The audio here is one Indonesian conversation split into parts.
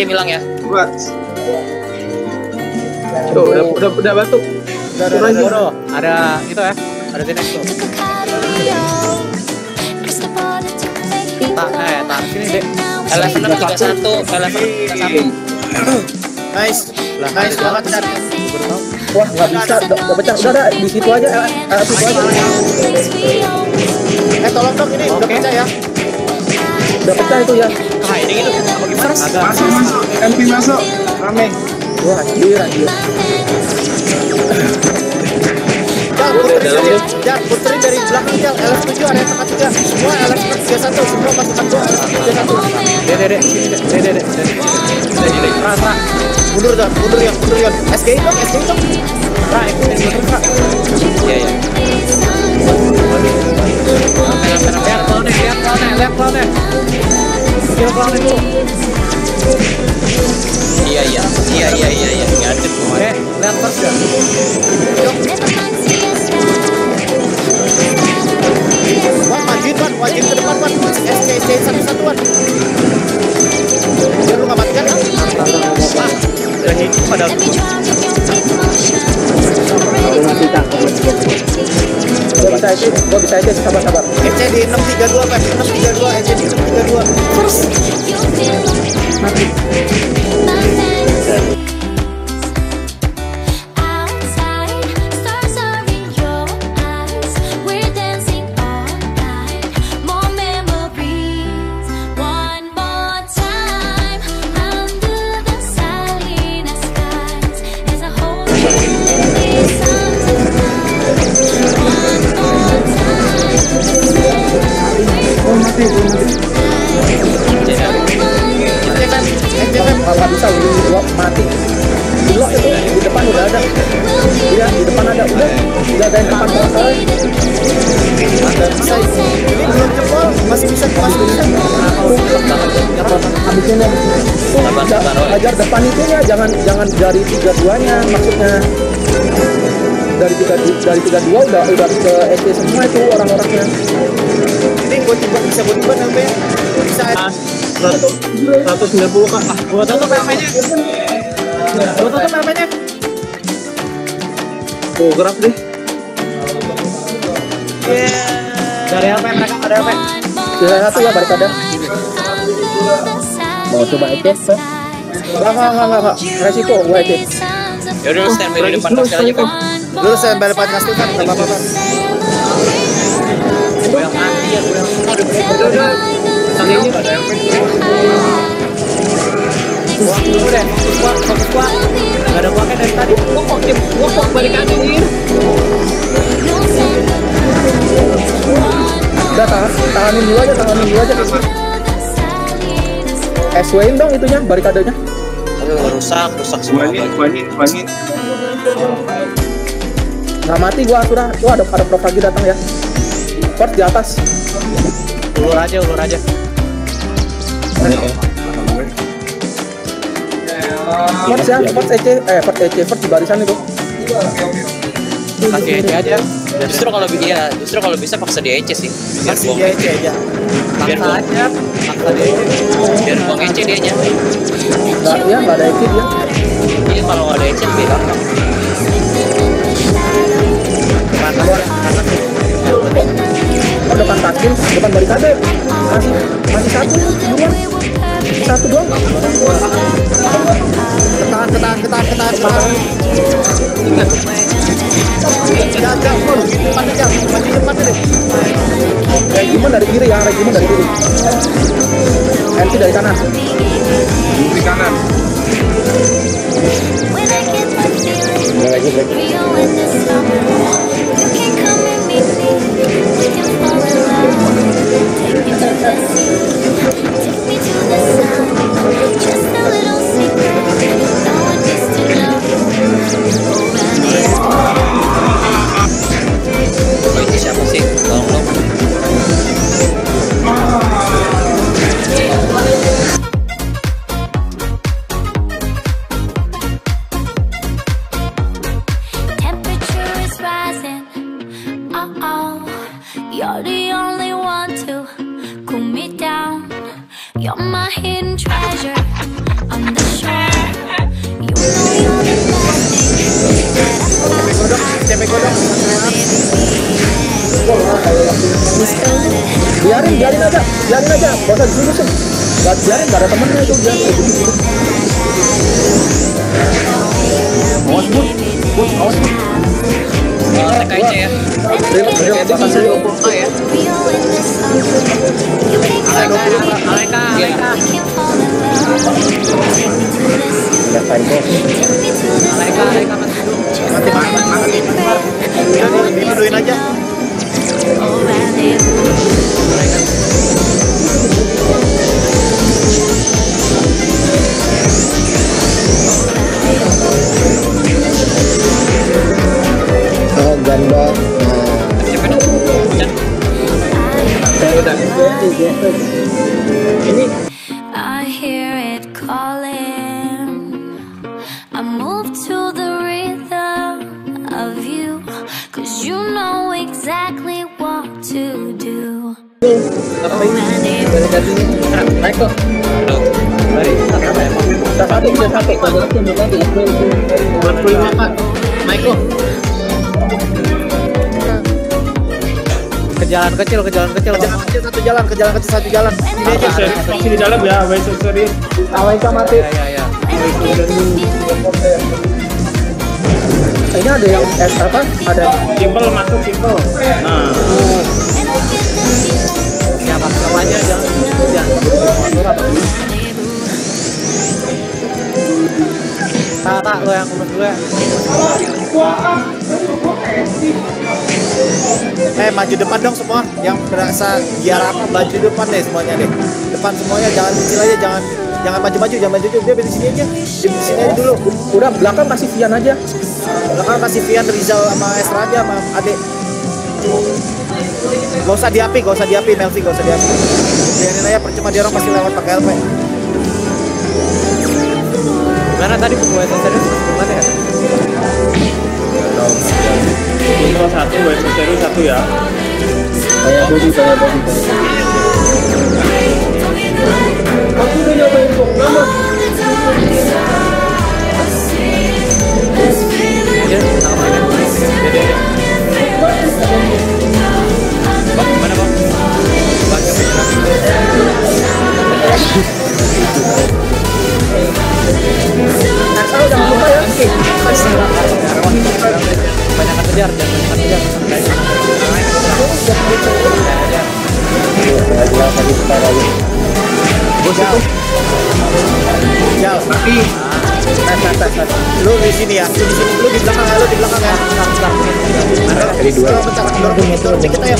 EC bilang ya. Buat. Tuh, udah udah udah batuk. Udah, udah, udah, udah. Ada itu ya. Ada tinek tuh. Tak, eh, tak sini dek. Eleven enam tiga satu, Eleven tiga satu. Nice. Lah, Nice banget kan. Wah, nggak bisa. Udah pecah. Udah, udah. Di situ aja. Eh, eh, situ aja. Eh tolong dong ini udah pecah ya. Udah pecah itu ya. Apa gimana? Agak. Masuk masuk. MP masuk. Rame. Wah, anjir, anjir. Jal, puterin dari, Jal, puterin dari belakang Jal. LS7 area tengah tiga. Semua LS31 semua pasukan gua LS31. Dek, dek, dek. Sini, dek. Dek, dek, dek. Dek, dek, dek. Ra, ra. Mundur Jal, mundur ya, mundur ya. SGI dong, SGI dong. Ra, ikutin bener, Ra. Iya iya. Lihat clownnya, lihat clownnya, lihat clownnya. Kill clownnya Iya iya. Iya iya iya iya. Ngadep. Oke, lihat first ya. Wan, majuin Wan, majuin ke depan Wan. SGI, SGI satu-satu Wan. Lu nggak matikan kan? Ah, hidup pada aku. Aku mati tak. Gua bisa aja. Gua bisa aja. Sabar, sabar. Ada. Udah, jagain ini belum jebol, masih bisa, masih ya. Ajar depan itunya, jangan jangan dari tiga duanya maksudnya. Dari tiga dari tiga dua udah udah ke SD semua itu orang-orangnya. Ini buat tiba bisa buat tiba sampai bisa. 190 kak. Ah, Gua tutup LP-nya. Gua tutup LP-nya. Tuh gerak deh. Dari LP mereka ada LP. Sisa satu ya barikada. Mau coba itu? Enggak, enggak, enggak, enggak, enggak. Resiko gua itu. Yaudah lu standby di depan pasti aja kok. Lu saya balik depan kasih kan, nggak apa-apa. Gua yang mati ya, gua yang udah. Udah udah. Nggak ada MP. Gua gua, gua. Gak ada gua kan dari tadi. Gua gua. Udah dulu aja, tahanin dulu aja. SW-in dong itunya, barikadenya. Rusak, rusak semua. Nggak mati gua sudah. Tuh ada ada prof lagi datang ya. First di atas. Ulur aja, ulur aja. First ya, first EC, eh first EC, di barisan itu. Kasih aja aja. Justru kalau iya, justru kalau bisa paksa di EC sih. Biar dia EC aja. biar aja. Paksa dia aja. biar buang EC dia nya. Nggak, dia nggak ada EC dia. Iya kalau nggak ada EC lebih gampang. Ya, ya. Oh depan taskin, depan barikade. Masih masih satu duluan. Satu doang. Ketahan, ketahan, ketahan, ketahan, ketahan. Jangan, jangan, jam, maju depannya deh. Regimen dari kiri ya, regimen dari kiri. NC dari kanan. Di kanan. Gak ada temennya itu biarin awas bud bud awas bud Oh, TK aja ya. Terima kasih Itu bisa diumpulkan ya. real in this song. You make Aleka, something Aleka, Aleka. we can fall in love. Take me to the sea, ya kan bos take me to the Aleka, Aleka masih hidup. Just Mati, mati, like mati. we pray. Udah, udah, dividuin aja. Oh, rendezvous. oh I hear it calling. I move to the rhythm of you. Cause you know exactly what to do. ini Rendezvous. Ke jalan kecil, ke jalan kecil. Ke jalan kecil satu jalan, ke jalan kecil satu jalan. Ini aja. Masih di dalam ya, wes serius. Alaika mati. Ya, ya, ya. Ini ada yang es apa? Ada Simpel masuk simpel. Nah, Siapa semuanya jangan jangan. Tata lo yang ya. Eh maju depan dong semua. Yang berasa biar apa maju depan deh semuanya deh. Depan semuanya jangan kecil aja, jangan jangan maju-maju, jangan maju dia di sini aja. Di sini aja dulu. udah belakang masih Vian aja. Belakang kasih Vian Rizal sama Esra aja sama Ade. Gak usah diapi, gak usah diapi Melvi, gak usah diapi. Biarin aja percuma dia orang pasti lewat pakai LP. Mana tadi pembuat serius gimana ya? Simpel satu, wes serius satu ya. Kayak body, kayak body, kayak Aku udah nyobain lama. Ya, sama. Jadi, Bang, mana bang? Bang, ke Asal jangan lupa ya. Banyak kejar, jangan banyak yang kejar. Jal, tapi tes tes tes. Lu di sini ya, lu di sini, lu di belakang ya, lu di belakang ya. Jadi dua. Bentar, dorong dikit, dorong dikit aja.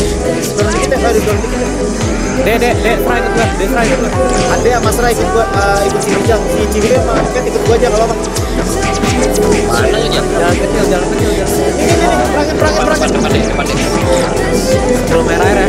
Dorong dikit ayo dorong dikit. Dek, dek, dek, Fra ikut gua, dek, Fra ikut gua. Ade sama Sera ikut gua, eh, ikut sini Jal. Si Cibir sama Kat ikut gua aja kalau apa. Mana? Jalan kecil, jalan kecil, jalan kecil. Ini, ini, ini, perangin, perangin, Depan, perangin. depan deh, depan deh. Belum merah ya,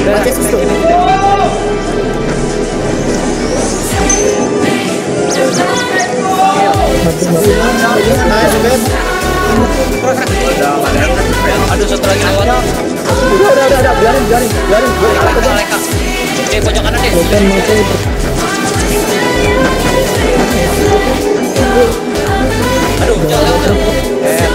Nice, good. Aduh, satu lagi lewat. udah udah udah biarin biarin biarin. Deh, pojok kanan deh. Aduh, jauh, jauh, jauh. Eh,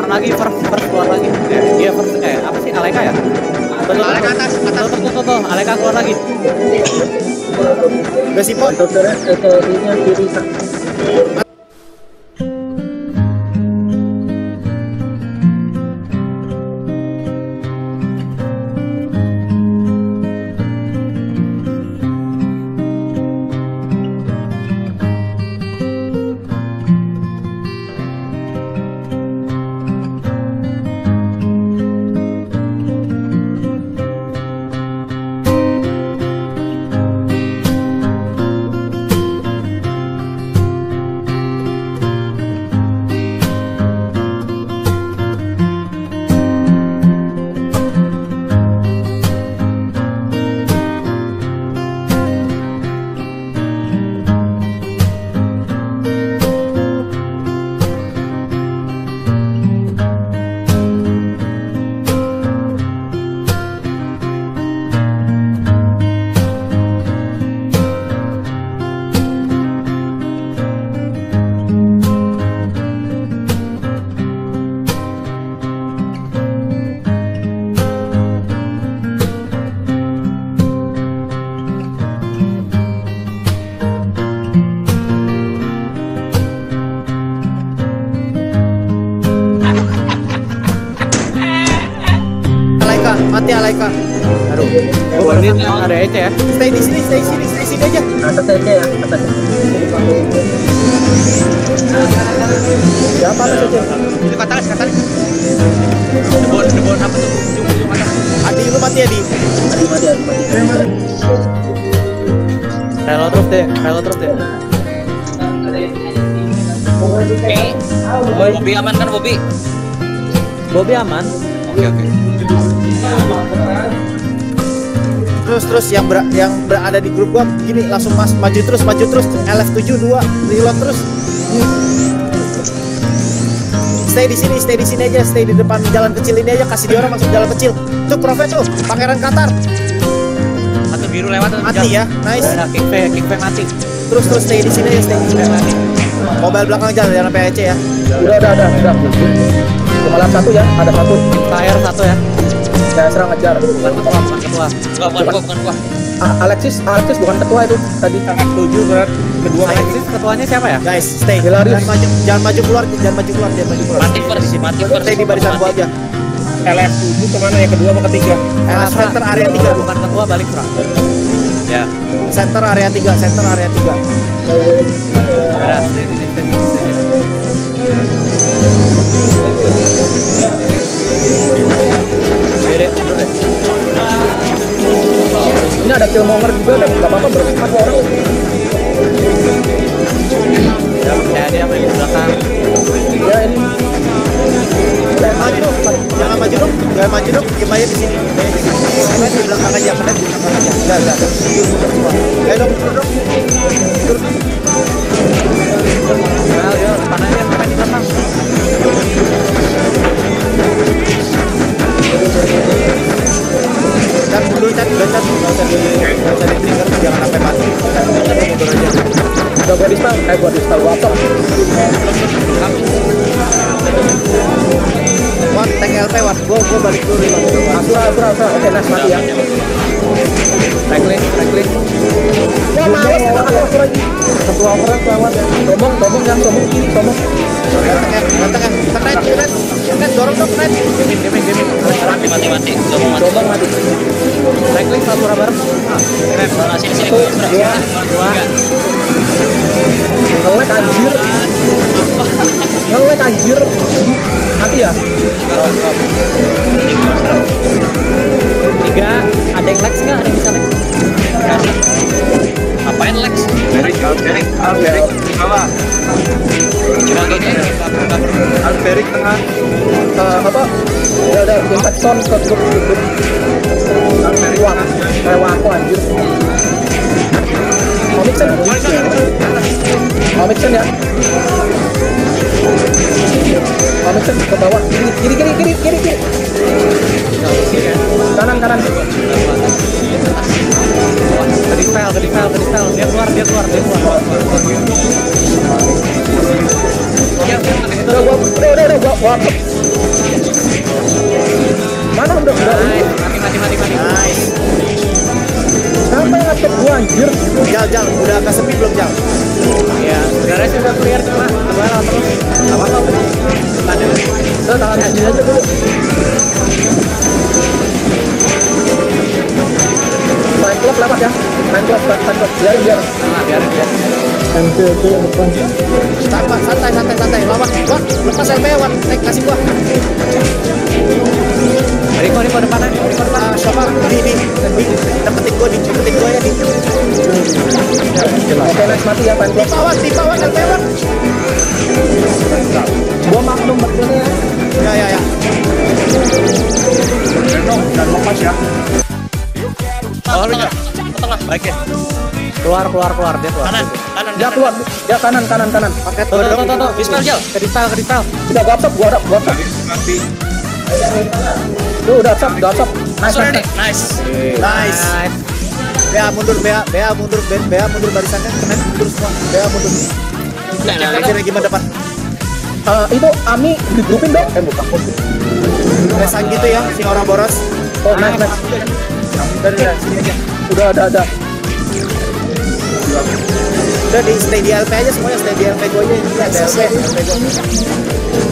Keluar lagi, first, first keluar lagi. Eh, iya first, eh, apa sih, Aleka ya? Betul, Aleka betul. atas, atas. Betul, betul, betul, betul. Aleka keluar lagi. Udah sih, saudara STI-nya kiri Aduh, gue baru ada EC ya. Stay di sini, stay di sini, stay di sini aja. atas aja ya atas siapa atas aja Itu katalis, katalis. Debon, debon apa tuh? Ujung, ujung atas. Adi, lu mati Adi. Adi mati Adi mati Relo terus deh, relo terus deh. Bobby aman kan, Bobby? Bobby aman. Oke, oke. Terus terus yang ber, yang berada di grup gua gini langsung mas maju terus maju terus LF7 2 reload terus. Stay di sini, stay di sini aja, stay di depan jalan kecil ini aja, kasih dia orang masuk jalan kecil. Tuh Prophet tuh, Pangeran Qatar. Satu biru lewat. Mati ya, nice. Udah, kick V, kick V mati. Terus terus stay di sini aja, stay di sini. mati. Mobile belakang jalan jangan PEC ya. udah udah udah udah kemalan satu ya ada satu Tire satu ya. Saya serang ngejar Bukan ketua, bukan ketua. Enggak, bukan gua, bukan gua. Ah, Alexis Alexis bukan ketua itu tadi Tujuh berat kedua. Alexis ketuanya siapa ya? Guys, stay. Hilarious. Jangan maju, jangan maju keluar, jangan maju keluar, jangan maju keluar. Mati first, mati first. Stay di barisan gua aja. LF tujuh ke mana yang kedua apa ketiga? Eh, center area 3, bukan ketua balik Fra. Ya. center area 3, center area 3. Udah, deh. ini ada killmonger juga dan nggak apa-apa berempat orang percaya dia main di belakang. ya ini Jangan maju dong, jangan maju dong, jangan maju dong, diem aja di sini. Diem aja di belakang aja, kalian di belakang aja. Enggak, enggak, enggak. Diem semua. Ayo dong, turun dong. Turun. Nah, yuk, depan aja, main di belakang. Eh gua ke grup grup wah kayak wako anjir komik saya Omixen ya. Omixen ke bawah. Kiri, kiri, kiri, kiri, kiri, kiri. Kanan, kanan. Ke dispel, ke dispel, ke dispel. Dia keluar, dia keluar, dia keluar. Udah, udah. Mana udah, udah, Nice, mati, mati, mati, mati. Nice. Siapa yang ngecek gua anjir? Jal, Jal, udah agak sepi belum Jal? Iya, sebenarnya sih udah clear cuma kebal terus. Gak apa-apa. Ada. Udah, tangan sini aja dulu. Main klub lewat ya. Main klub, main klub. Biarin, biarin. Nah, biarin, biarin. MPP yang depan. Santai, santai, santai, santai. Lawan, wah, lepas LP, wah, naik kasih gua. Riko, Riko depannya, Riko depan. Ah, siapa? Di, di, deketin gua, di, deketin gua ya, di. Oke, nice mati ya, Di klub. bawah, di bawah LP, wah. Gua maklum betulnya ya. Ya, ya, ya. Renom dan lepas ya. Oh, lu tengah, baik ya. Keluar, keluar, keluar. Dia keluar. Kanan, kanan. Ya keluar, ya kanan, kanan, kanan. Paket Tuh, tuh, tuh, tuh. Dispel, Jal. Ke dispel, ke dispel. Udah gua gua gua up. Tuh, udah up, udah up. Nice, Masuk nice. Nice. Nice. Nice. Bea mundur, Bea, Bea mundur, Bea, Bea mundur barisannya, keren, mundur semua. Bea mundur. Nah, nah, nah. Gimana depan? Eh, itu Ami digrupin dong. Eh, bukan. Resan gitu ya, si orang boros. Oh, nice, nice. Udah, sini aja. Udah ada, ada. Udah di stay di LP aja semuanya, stay di LP gua aja. Ini ada LP, LP gua.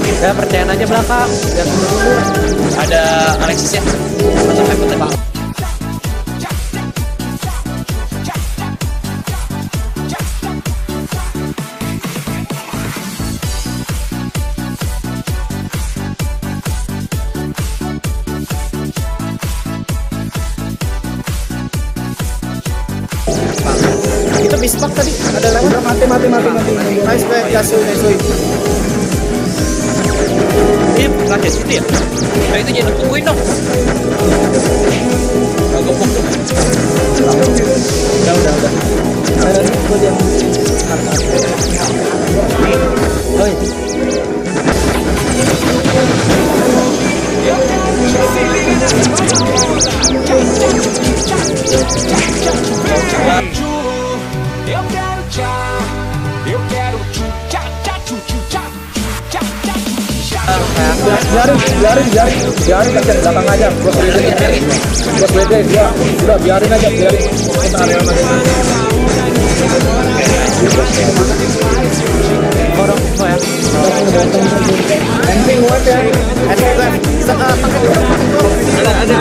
Ya percayain aja belakang. Jangan dulu. Ada Alexis ya. Masuk ke tembak. Itu misbak tadi, ada lewat. Mati, mati, mati, mati. Nice, Bea, Yasu, Yasu. Ini bukan di situ ya. Nah, itu jangan tungguin dong. Gak gopok tuh. Udah, udah, udah. Ada gua dia. Oi. Eu biarin biarin biarin biarin aja belakang aja buat WD buat WD dia udah biarin aja biarin kita area masing Borong info ya. Ending web ya dulu. Ada, ada.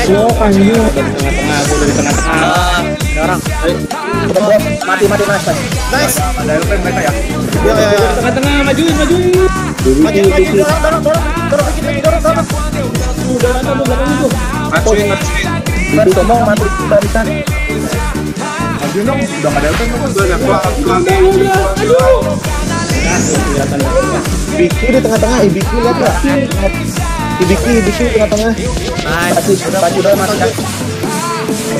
Tengah-tengah, gua dari tengah-tengah. Ah, Ada orang. Udah mati mati nice nice. Nice. Ada LP mereka ya. Ya, ya, ya. Tengah-tengah, majuin, majuin. Maju, maju, dorong, dorong, dorong. Dorong dikit lagi, dorong, dorong. Majuin, majuin. Baru ngomong mati barisan Majuin dong. Udah ada dong. Udah, udah, udah. Aduh. Ibiki di tengah-tengah Ibiki lihat nggak Ibiki Ibiki di tengah-tengah Nice. Pasti pasti udah mati kan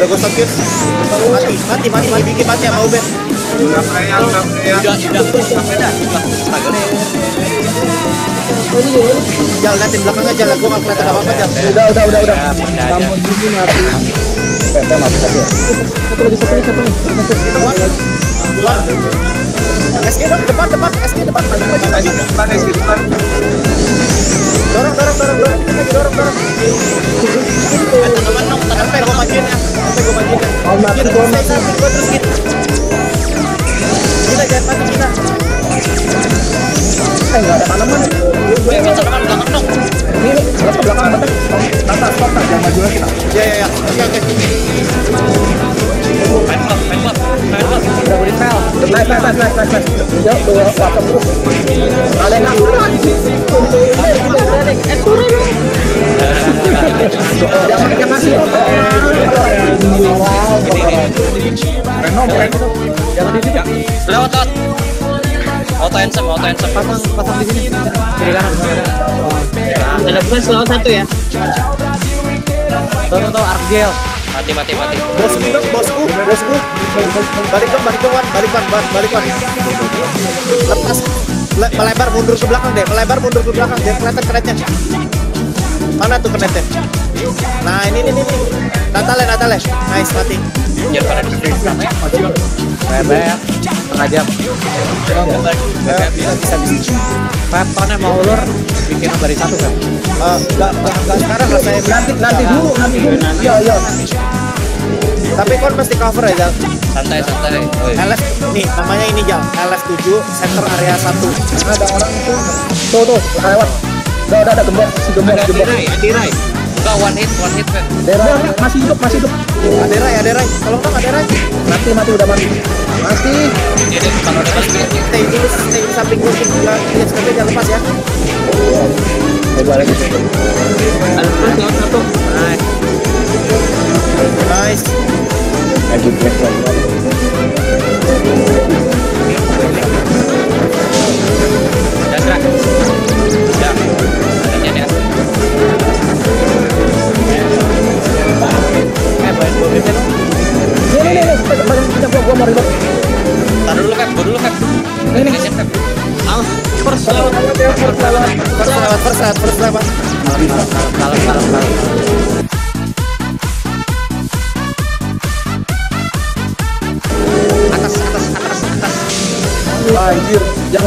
Udah gua stop kill. Mati, mati, mati, mati, bikin mati ya, mau bet. Udah kayak, udah kayak. udah, udah. Sampai dah. Lah, astaga. Jal, liatin belakangnya, Jal. Gua nggak kelihatan apa-apa, Jal. udah udah udah udah kamu gini mati Pepe mati satu ya satu lagi satu lagi satu lagi SG dong, depan, depan, SG depan, maju, maju, maju. Ya, depan. Git, gua mati. gua terus git. Kita jangan mati, kita. eh ada tanaman Gue yang ini nih belakang mati tata tak jangan maju lagi tak Ya, ya, ya. Oke, oke. Udah nice nice nice jauh tuh WhatsApp terus ada. Jangan di sini. Lewat, lewat. Auto handsome, auto handsome. Pasang pasang di sini. Kiri kanan. kiri kanan. Ada plus lawan satu ya. Tuh tuh tuh Argel. Mati mati mati. Bosku dong, bosku, bosku. Balik dong, balik dong, Wan. balik Wan, balik Wan. Lepas, Le- melebar mundur ke belakang deh, melebar mundur ke belakang, jangan kelihatan kenetnya. Mana tuh kenetnya? Nah ini, ini, ini. Natale, Natale. Nice, mati. Biar pada di Bebek. Setengah jam. Eh, bisa, bisa, bisa. Weaponnya mau ulur. Bikin dari satu kan. Eh, Enggak, enggak, enggak sekarang lah saya Nanti nanti dulu, nanti dulu. Iya, iya. Tapi kon mesti cover ya, Jal. santai santai. LS, nih namanya ini Jal. LS7, center area 1. Ada orang itu. Tuh, tuh, lewat. Udah, udah, ada gembok, si gembok, gembok. tirai, ada tirai. Enggak one hit, one hit, Fer. Daerah, masih hidup, masih hidup. Ada Rai, ada Rai. Tolong dong, ada Rai. Mati, mati, udah mati. Mati. Jadi kalau ada pas Stay dulu, stay di samping gue. Jangan lihat sekali, jangan lepas ya. Coba lagi. pas lawan satu. Nice. Nice. Lagi break lagi. Dasra. Udah. Ada dia.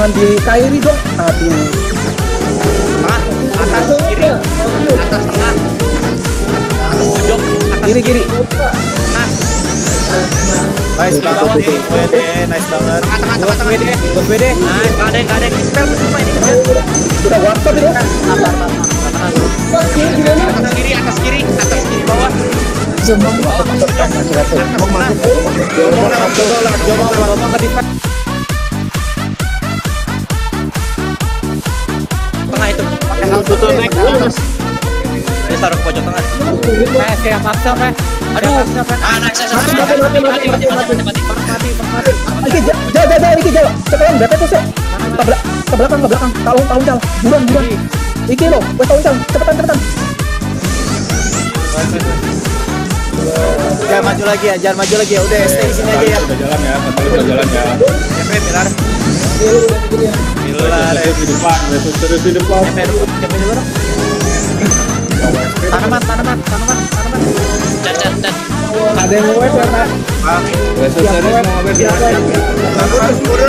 Jangan di Kairi dong. Aduh. Atas, kiri. Atas, tengah. Atas, pojok. Atas, Kiri, kiri. Nice banget WD, nice banget. Buat WD. Nah, ada, nggak ada. Spell semua ini. Udah one shot ini. Atas kiri, atas kiri, atas kiri bawah. Ke Atas. Ini taruh ke pojok tengah. Eh, siap maksa, Pak. Aduh. Ah, nice, nice, nice. Mati, mati, mati, mati, mati, mati. Iki, jauh, jauh, jauh, Iki, jauh. Cepetan, BP tuh, sih. Ke belakang, ke belakang, ke belakang. Tahun, tahun, jal. Buruan, buruan. Iki lo, wes tahun, jal. Cepetan, cepetan. Jangan maju lagi ya, jangan maju lagi ya. Udah, stay di sini aja ya. Udah jalan ya, udah jalan ya. Sampai pilar. Pilar di depan, terus di depan. Tanaman, tanaman, tanaman. Ada yang ya, Pak. Terus mau di.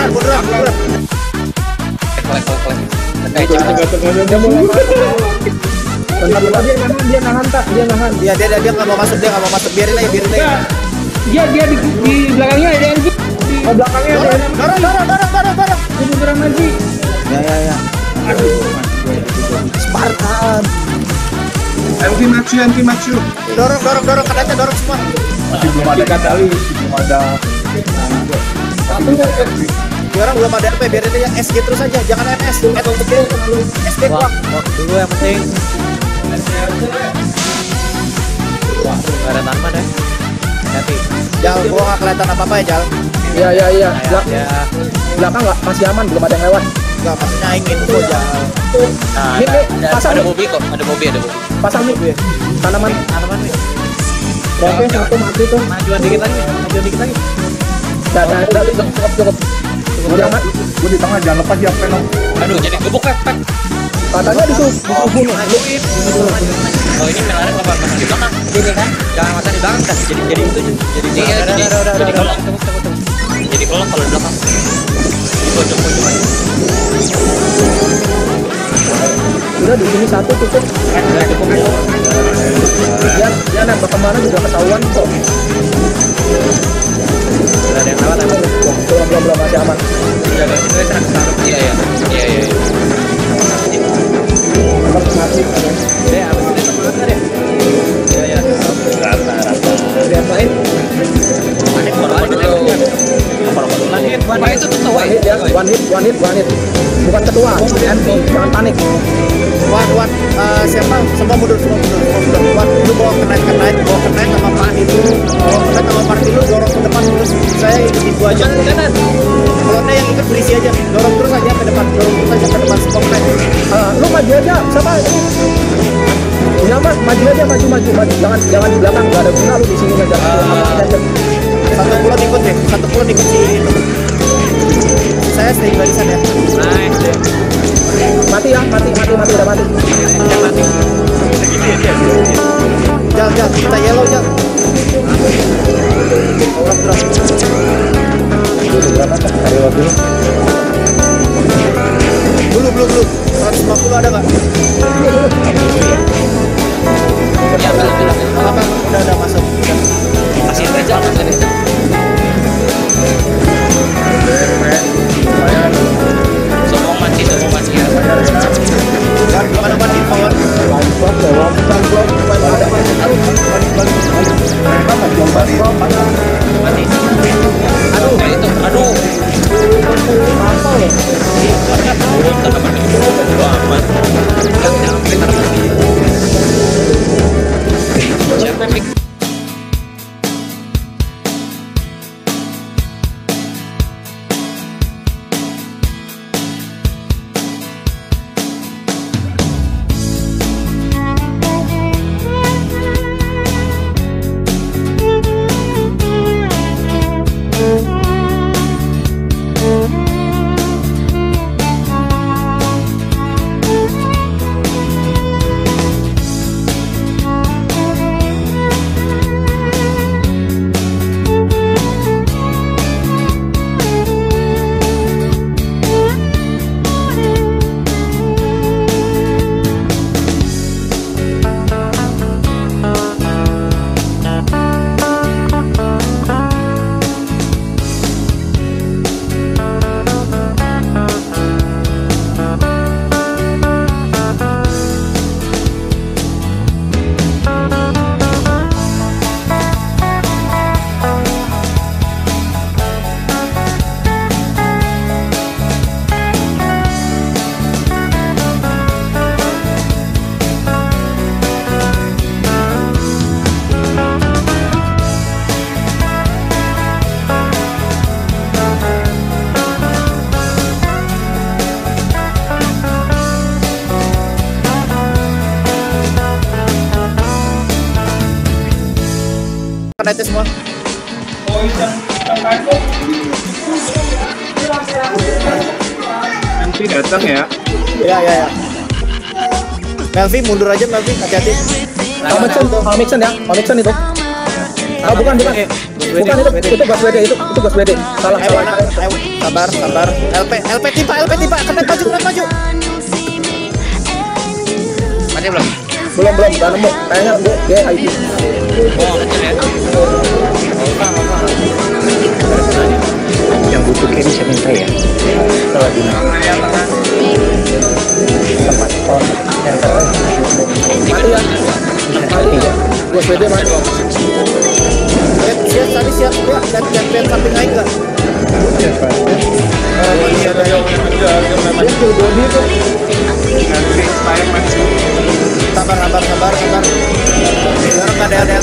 Kolek, kolek, kolek. Tengah-tengahnya dia? Bentar, bentar. Dia nahan, dia nahan, tak. Dia nahan. Dia, dia, dia, dia nggak mau masuk, dia nggak mau masuk. Biarin aja, biarin aja. Dia, dia di, di belakangnya ada yang Oh, belakangnya ada yang dorong, dorong, dorong, dorong, dorong. Di lagi. Ya, ya, ya. Spartan. MT maju, MT maju. Dorong, dorong, dorong. Katanya dorong semua. Masih belum ada Fatali, belum ada. Dia orang belum ada RP, biarin aja SG terus aja. Jangan MS. SG, SG Wah, kuat. wah, dulu yang penting. Wah, nggak ada tanaman ya. Hati. Jal, gua nggak kelihatan apa-apa ya, Jal. Iya, iya, iya. Nah, Belak- ya. Belakang nggak masih aman, belum ada yang lewat. Nggak, maksudnya ingin info. Nah, Nih, ada, pasang ada mobil kok, ada mobil, ada mobil. Pasang nih, tanaman. Tanaman nih. Oke, satu mati tuh. Majuan dikit lagi, majuan dikit lagi. Nah, nah, udah, cukup, cukup, cukup. Gue di, gue di tengah, jangan lepas ya, Peno. Aduh, jadi gebuk, Pep, Pep. Katanya disuruh disuruh bunuh. Oh, ini melarnya kenapa pasang di belakang? Ini kan, jangan masa di belakang kan. Jadi jadi itu jadi Iya, udah, jadi- udah, udah, jadi udah, kolong. udah. Jadi kolong kalau di belakang. Udah di sini satu cukup. Udah cukup ya. Dia dia nembak ke mana juga ketahuan kok. Udah ada yang lewat emang. Belum belum belum, masih aman. Jaga situ ya, serang taruh. Iya, iya. Iya, iya, One hit ya, one hit, one hit. Bukan ketua, MP, jangan panik. Wan, Wan, eh, siapa? Semua mundur, semua mundur, semua mundur. Wan, lu bawa ke naik, ke naik, bawa ke naik sama Pak itu. Bawa ke naik sama party lu, dorong ke depan terus. Saya ikut ibu aja. Kalau ada yang ikut berisi aja, dorong terus aja ke depan, dorong terus aja ke depan semua ke naik. Ah, lu maju aja, siapa? Punya Irama maju aja maju maju maju jangan jangan di belakang gak ada guna lu di sini ngejar Satu pulau ikut deh, satu pulau ikut si itu. Saya stay barisan ya. Nice deh. mati ya mati mati mati udah mati ya dia. Jal, jal, kita yellow jal. Berapa hari waktu Belum, belum, belum. 150 ada nggak? Nanti datang ya. Ya, ya, ya. Melvi mundur aja Melvi, hati-hati. Pak Mixon, Pak Mixon ya, Pak Mixon itu. Ah bukan bukan, bukan itu itu gas WD itu itu gas WD. Salah salah. sabar, sabar. LP, LP tiba, LP tiba. Kredit maju, kredit maju. Mati belum? Belum belum, gak nemu. Kayaknya gue dia IT. Oh, carry saya minta ya kalau di tempat on yang Mati ya. WD mati. Lihat, siap, tadi siap. Ya, lihat, lihat, lihat samping naik nggak? yang Itu body masih Sabar, sabar, sabar, sabar. Sekarang ada ada.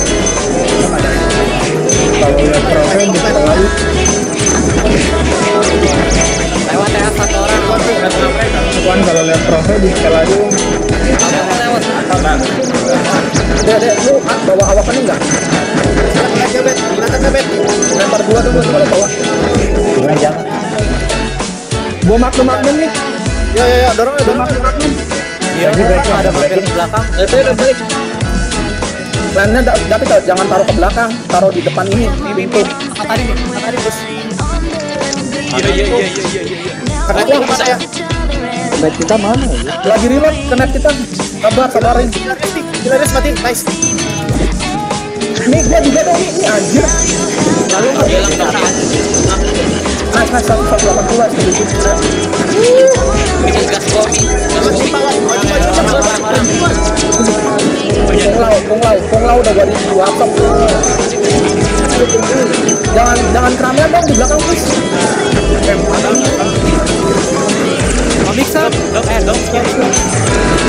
kalau yang profil bisa lalu Kalau lihat profil bisa lalu Lewat. Dek, dek, lu bawa hawakan enggak? Siap, aja, Bet. Nggak, Bet? Lempar dua dulu kalau bawa. dengan jangan Gua maklum maklum nih. Ya, ya, ya. Dorong, ya, dorong. Iya, ada mobil di belakang. Eh, saya udah balik. Plannya da- tapi ta- jangan taruh ke belakang, taruh di depan ini, di pintu. Tadi, tadi, terus. Iya, iya, iya, iya, iya, iya. Kredit mana kita mana ya Lagi reload, kena kita. Sabar, sabarin. Gila, mati. Nice. Ini gua juga dong, ini anjir. Lalu. Nah, nah, satu satu delapan konglau, konglau udah. Jangan jangan keramaian dong di belakang please. Komik sab. Dok, eh, dok. Di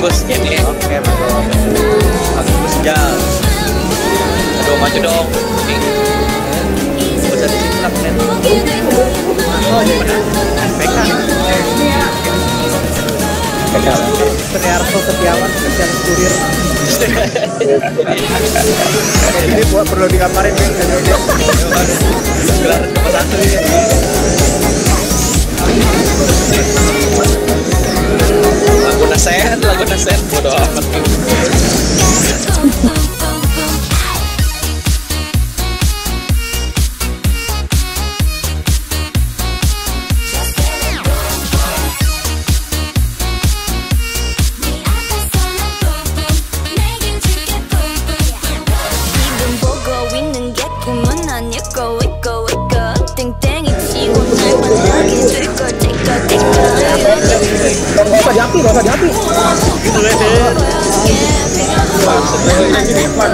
bagus ini oke bagus aku aduh maju dong. Bisa di sini lah oh di benar. NPK NPK Setiarto Setiawan Setiawan Kurir. Ini buat perlu digambarin nih gelar nomor satu ya lagu nasehat lagu nasehat bodo amat. 我个